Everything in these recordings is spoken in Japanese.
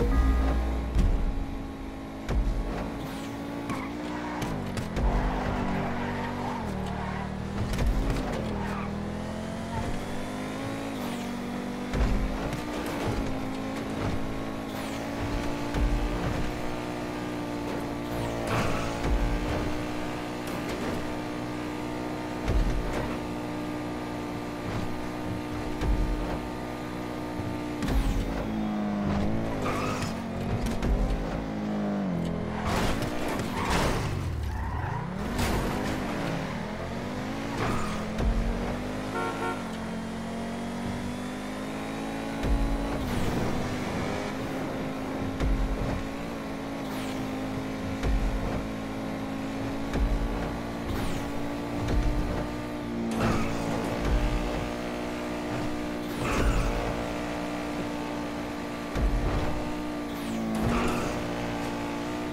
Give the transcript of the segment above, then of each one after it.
あっ。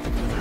Yeah.